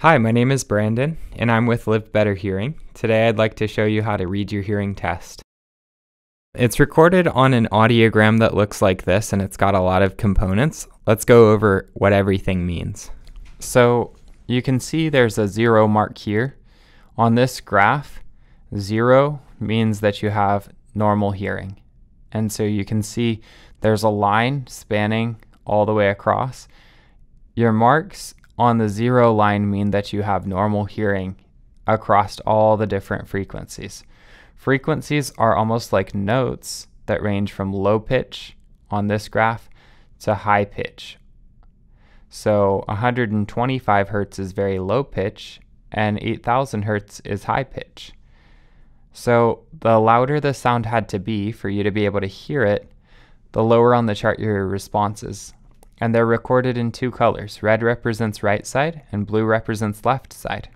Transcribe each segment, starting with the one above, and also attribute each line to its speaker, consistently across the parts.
Speaker 1: Hi, my name is Brandon, and I'm with Live Better Hearing. Today I'd like to show you how to read your hearing test. It's recorded on an audiogram that looks like this, and it's got a lot of components. Let's go over what everything means. So you can see there's a zero mark here. On this graph, zero means that you have normal hearing. And so you can see there's a line spanning all the way across. Your marks on the zero line mean that you have normal hearing across all the different frequencies. Frequencies are almost like notes that range from low pitch on this graph to high pitch. So 125 hertz is very low pitch and 8000 hertz is high pitch. So the louder the sound had to be for you to be able to hear it, the lower on the chart your response is and they're recorded in two colors. Red represents right side and blue represents left side.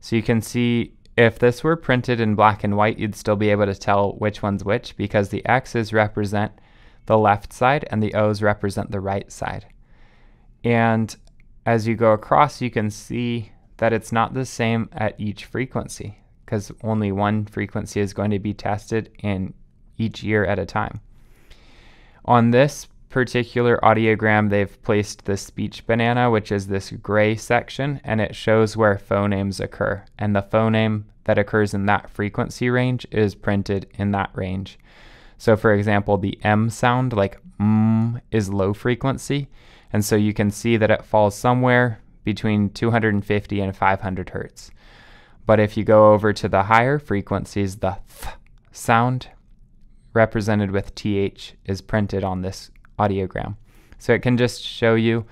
Speaker 1: So you can see if this were printed in black and white, you'd still be able to tell which one's which because the X's represent the left side and the O's represent the right side. And as you go across, you can see that it's not the same at each frequency because only one frequency is going to be tested in each year at a time. On this particular audiogram, they've placed the speech banana, which is this gray section, and it shows where phonemes occur. And the phoneme that occurs in that frequency range is printed in that range. So, for example, the M sound, like mm, is low frequency. And so you can see that it falls somewhere between 250 and 500 hertz. But if you go over to the higher frequencies, the th sound represented with th is printed on this audiogram. So it can just show you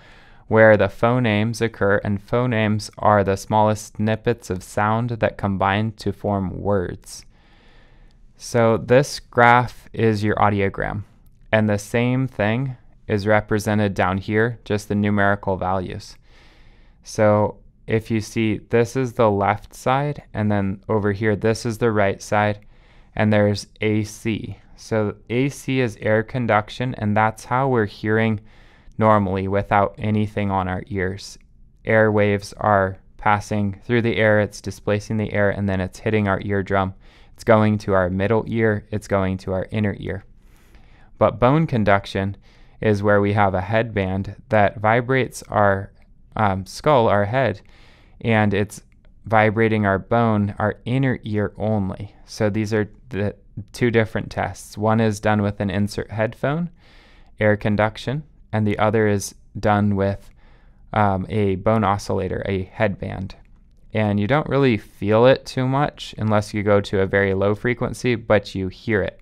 Speaker 1: where the phonemes occur, and phonemes are the smallest snippets of sound that combine to form words. So this graph is your audiogram, and the same thing is represented down here, just the numerical values. So if you see this is the left side, and then over here this is the right side, and there's AC. So AC is air conduction, and that's how we're hearing normally without anything on our ears. Air waves are passing through the air, it's displacing the air, and then it's hitting our eardrum. It's going to our middle ear, it's going to our inner ear. But bone conduction is where we have a headband that vibrates our um, skull, our head, and it's vibrating our bone, our inner ear only. So these are the two different tests. One is done with an insert headphone, air conduction, and the other is done with um, a bone oscillator, a headband. And you don't really feel it too much unless you go to a very low frequency, but you hear it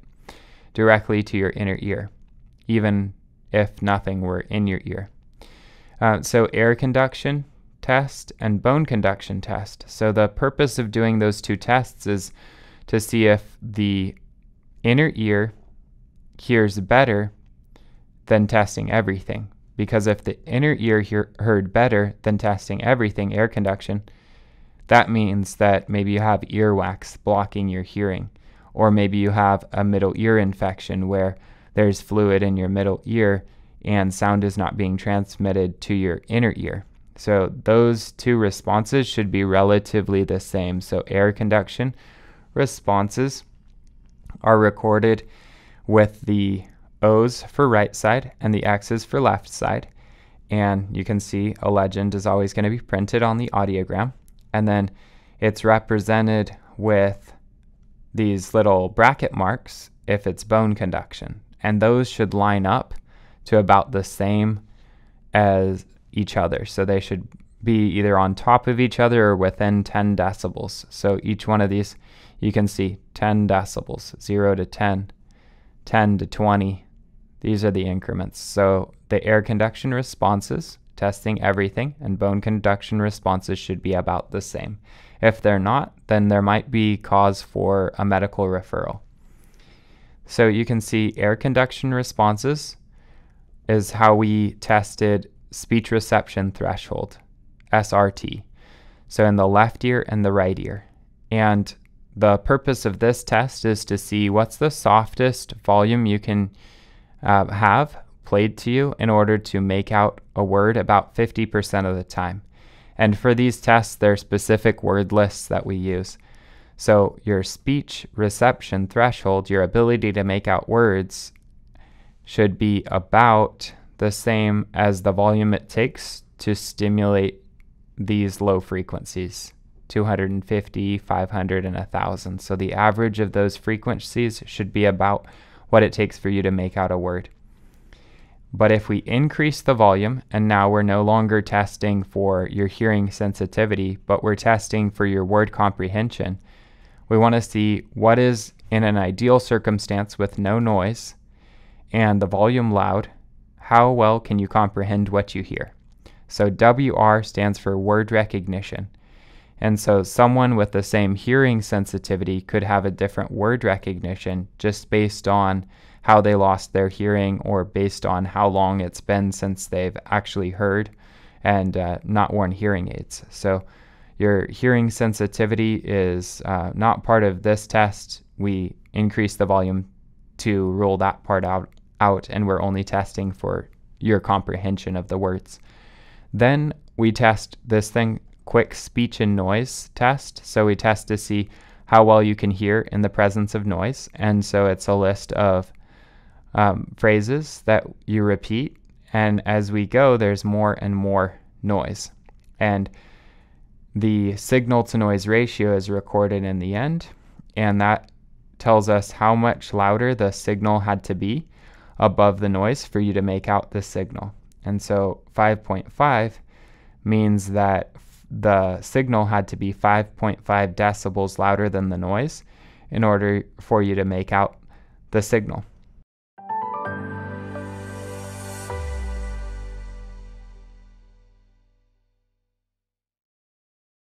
Speaker 1: directly to your inner ear, even if nothing were in your ear. Uh, so, air conduction test and bone conduction test. So, the purpose of doing those two tests is to see if the inner ear hears better than testing everything. Because if the inner ear hear, heard better than testing everything, air conduction, that means that maybe you have earwax blocking your hearing. Or maybe you have a middle ear infection where there's fluid in your middle ear and sound is not being transmitted to your inner ear. So those two responses should be relatively the same. So air conduction responses are recorded with the O's for right side and the X's for left side. And you can see a legend is always going to be printed on the audiogram. And then it's represented with these little bracket marks if it's bone conduction. And those should line up to about the same as each other. So they should be either on top of each other or within 10 decibels. So each one of these you can see 10 decibels, 0 to 10, 10 to 20. These are the increments. So the air conduction responses, testing everything, and bone conduction responses should be about the same. If they're not, then there might be cause for a medical referral. So you can see air conduction responses is how we tested speech reception threshold, SRT. So in the left ear and the right ear. And the purpose of this test is to see what's the softest volume you can uh, have played to you in order to make out a word about 50% of the time. And for these tests, there are specific word lists that we use. So, your speech reception threshold, your ability to make out words, should be about the same as the volume it takes to stimulate these low frequencies 250, 500, and 1000. So, the average of those frequencies should be about what it takes for you to make out a word. But if we increase the volume, and now we're no longer testing for your hearing sensitivity, but we're testing for your word comprehension, we want to see what is in an ideal circumstance with no noise and the volume loud, how well can you comprehend what you hear? So WR stands for word recognition. And so someone with the same hearing sensitivity could have a different word recognition just based on how they lost their hearing or based on how long it's been since they've actually heard and uh, not worn hearing aids. So your hearing sensitivity is uh, not part of this test. We increase the volume to rule that part out, out, and we're only testing for your comprehension of the words. Then we test this thing quick speech in noise test. So we test to see how well you can hear in the presence of noise. And so it's a list of um, phrases that you repeat. And as we go, there's more and more noise. And the signal to noise ratio is recorded in the end. And that tells us how much louder the signal had to be above the noise for you to make out the signal. And so 5.5 means that the signal had to be 5.5 decibels louder than the noise in order for you to make out the signal.